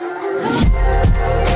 oh, you.